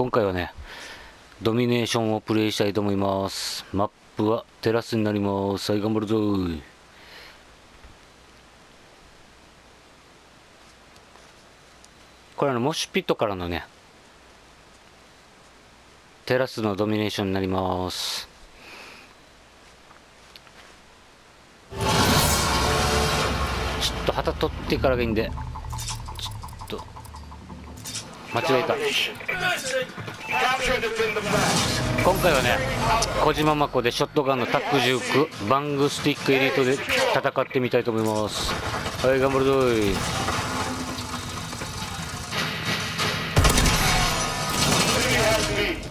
今回はねドミネーションをプレイしたいと思います。マップはテラスになります。はい頑張るぞこれあのモッシュピットからのねテラスのドミネーションになります。ちょっと旗取ってからがいいんで。間違えた。今回はね小島真子でショットガンのタックジュークバングスティックエリートで戦ってみたいと思います。はい頑張るぞい。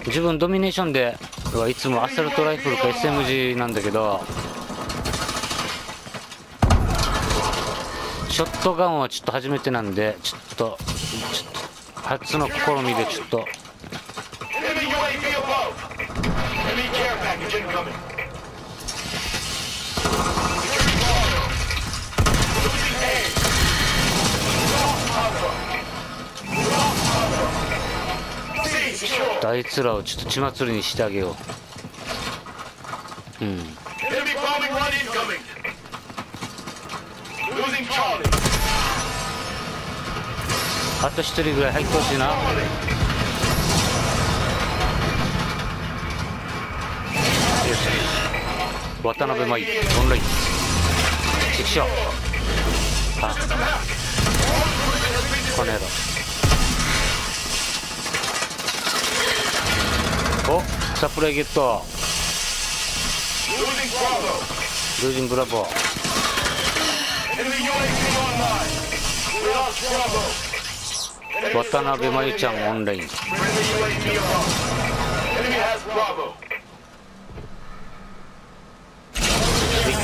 自分ドミネーションではいつもアサルトライフルか SMG なんだけどショットガンはちょっと初めてなんでちょっとちょっと初の試みでちょっと。あいつらをちょっと血祭りにしてあげよううん。あと一人ぐらい入ってほしいな。よし。渡辺舞オンライン。チクショあこの野郎おサプライゲット。Losing Bravo. ルージンブラボー。渡辺真由ちゃんオンライン。生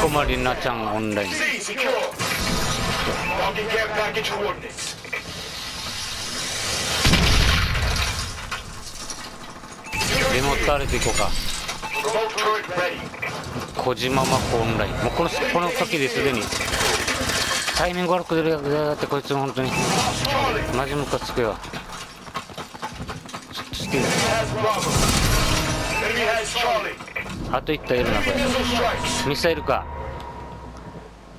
駒里奈ちゃんオンライン。出持ったれていこうか。小島真子オンライン。もうこの,この時ですでに。タイミング悪く出るやがってこいつも本当に。マジムカつくよ。ちょっとしてあと1体いるなこれ。ミサイルか。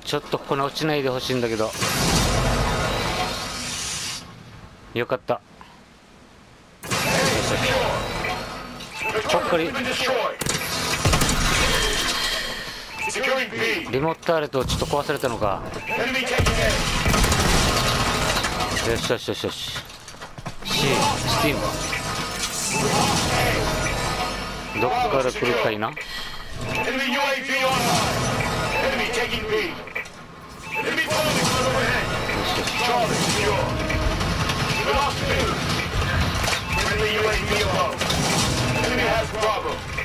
ちょっとここに落ちないでほしいんだけど。よかった。ぽっかりリモッターレットをちょっと壊されたのか。よしよしよしよし。C スティームどこから来るかいな？よしよしよし Enemy has problems.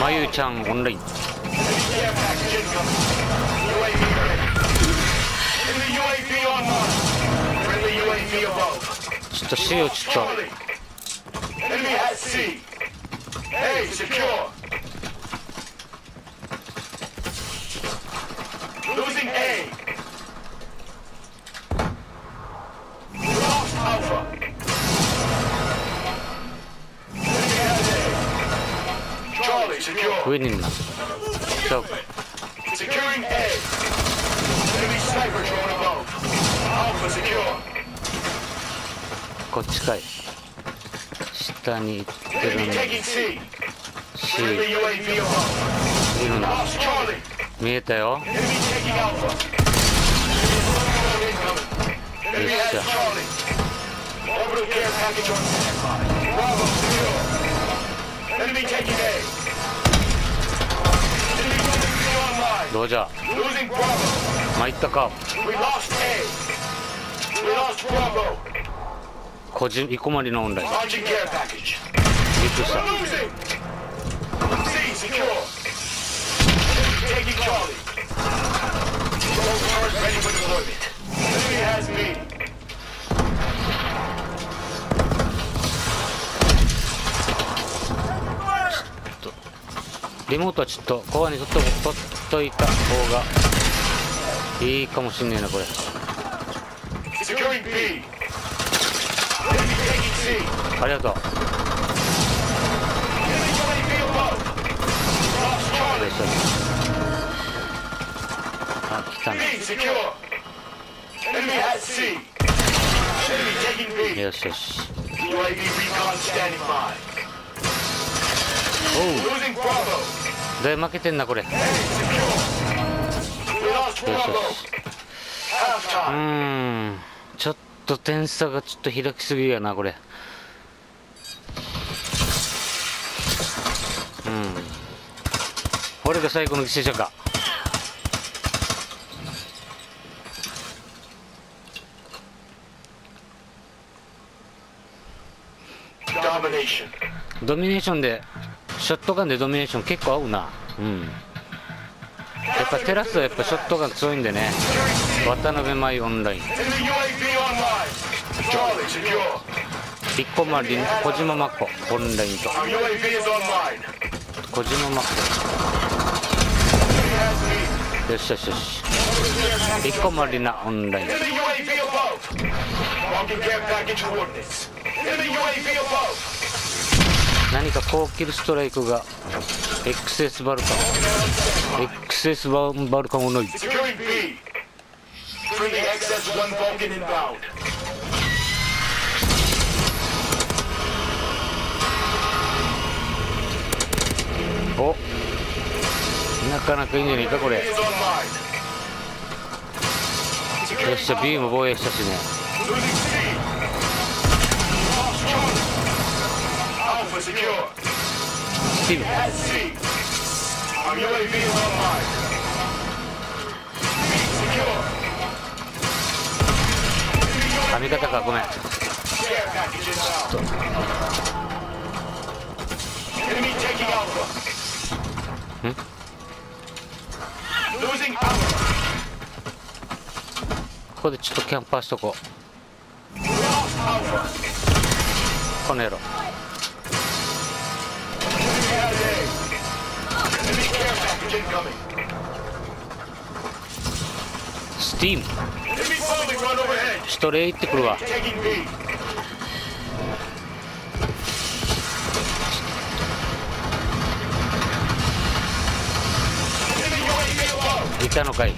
まゆちゃんオンラインちょっと C をちょっと Hey, secure! Losing A! 上にいるなそう Securing A. Enemy sniper drone above. Alpha secure. こっちかい下に行ってる Enemy んだ C. いるな見えたよ Enemy taking Alpha. Incoming. どうじゃ参ったか個人生駒りのオンラインびっくりしたリモートはちょっと、ここにちょっと取っといた方が、いいかもしんねえな、これ。ありがとう。でしょあ、来たね。よしよし。UAV recon だいぶ負けてんなこれ。よ We lost しよ Bravo. しうん。ちょっと点差がちょっと開きすぎやなこれ。うん。俺が最後の犠牲者か.ドミネーションでショットガンでドミネーション結構合うな。うん。やっぱテラスはやっぱショットガン強いんでね。渡辺舞オンライン。ピッコマリン小島真子オンラインと。小島真子。よしよしよし。ピッコマリナオンライン。何か高キルストライクが XS バルカン。XS バルカンをのいお。なかなかいいんじゃないかこれ。よっしゃ B も防衛したしね。髪型かごめ。んここでちょっとキャンパーしとこうこの野郎。スティームストレイってくるわいたのかいン。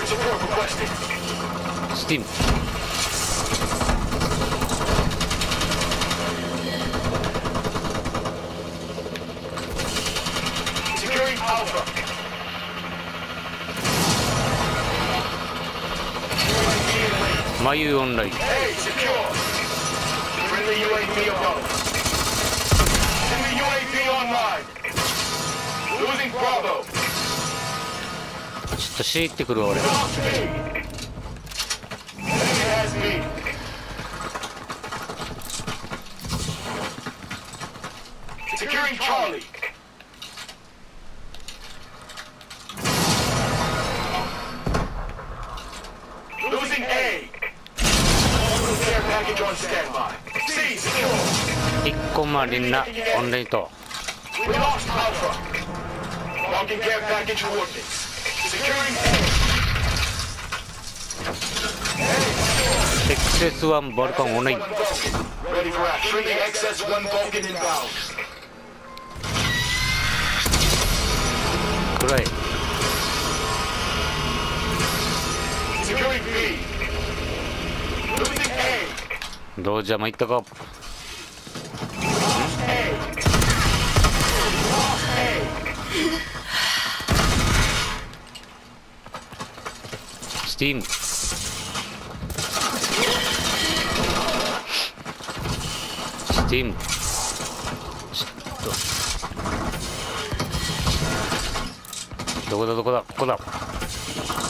Warbird support requested. スティーム Securing Alpha. UAV in lane. 眉オンライン A secure. Friendly UAV above. 1個マりンナオンレイト。We. We lost Alpha. Marking care package coordinates. Securing XS1 バルカンオンライン A. Ready for action. Friendly XS-1 Vulcan inbound. 暗い Securing B. Losing A. どうじゃまいったか 16. Steam. ちょっと。どこだどこだ？ここだ。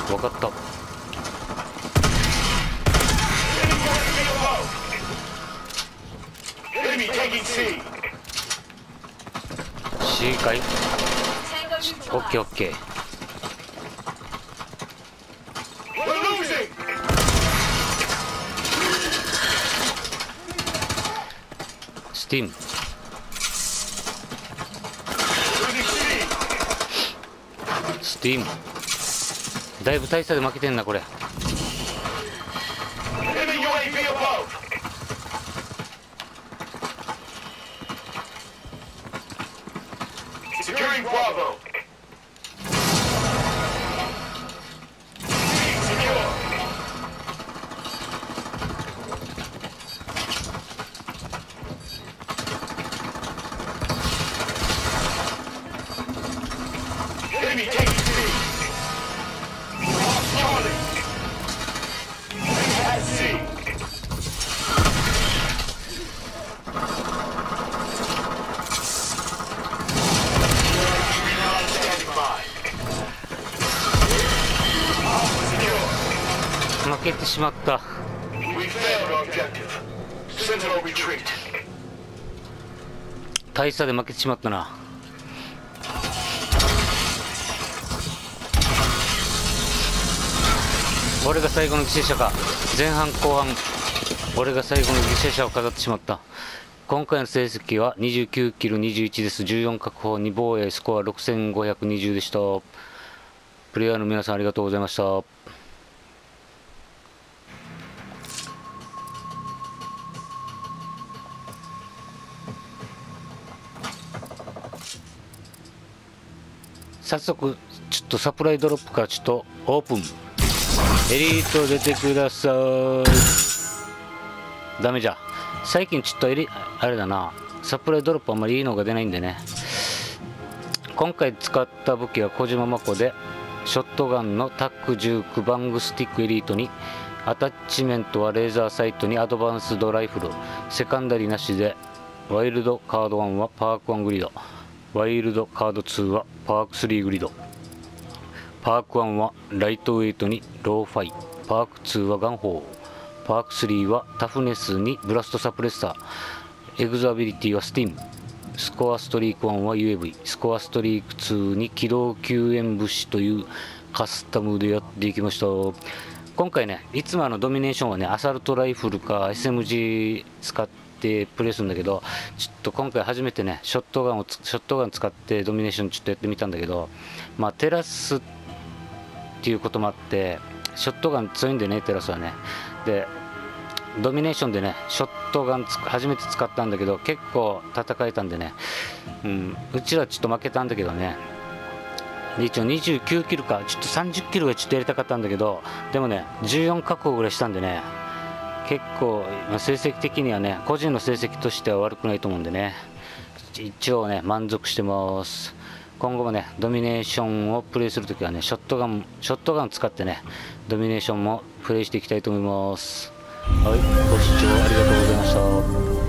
分かった。C かい？オッケーオッケー。Steam. Steam だいぶ大差で負けてんなこれ Securing Bravo. しまった.大差で負けてしまったな。俺が最後の犠牲者か。前半後半俺が最後の犠牲者を飾ってしまった。今回の成績は29キロ21です。14確保2防衛スコア6520でした。プレイヤーの皆さんありがとうございました早速ちょっとサプライドロップからちょっとオープン。エリート出てください。ダメじゃ。最近ちょっとエリあれだな。サプライドロップあんまりいいのが出ないんでね。今回使った武器は小島真子でショットガンのタック19バングスティックエリートにアタッチメントはレーザーサイトにアドバンスドライフルセカンダリなしでワイルドカード1はパーク1グリード。ワイルドカード2はパーク3グリド。パーク1はライトウェイトにローファイ。パーク2はガンホー。パーク3はタフネスにブラストサプレッサー。エグザビリティはスティーム。スコアストリーク1は UAV スコアストリーク2に機動救援物資というカスタムでやっていきました。今回ねいつもあのドミネーションはねアサルトライフルか SMG 使ってってプレイするんだけどちょっと今回初めてねショットガンをショットガン使ってドミネーションちょっとやってみたんだけどまあテラスっていうこともあってショットガン強いんでねテラスはね。でドミネーションでねショットガンつ初めて使ったんだけど結構戦えたんでね、うん、うちらちょっと負けたんだけどね。で一応29キロかちょっと30キロがちょっとやりたかったんだけどでもね14確保ぐらいしたんでね。結構ま成績的にはね個人の成績としては悪くないと思うんでね。一応ね満足してます。今後もねドミネーションをプレイするときはねショットガンショットガン使ってねドミネーションもプレイしていきたいと思います。はいご視聴ありがとうございました。